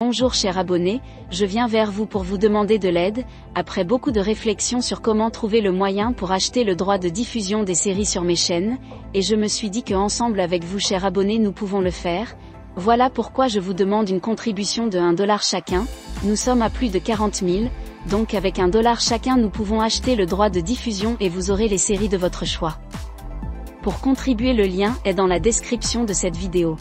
Bonjour cher abonné, je viens vers vous pour vous demander de l'aide, après beaucoup de réflexions sur comment trouver le moyen pour acheter le droit de diffusion des séries sur mes chaînes, et je me suis dit que ensemble avec vous cher abonné nous pouvons le faire, voilà pourquoi je vous demande une contribution de 1 dollar chacun, nous sommes à plus de 40 000, donc avec un dollar chacun nous pouvons acheter le droit de diffusion et vous aurez les séries de votre choix. Pour contribuer le lien est dans la description de cette vidéo.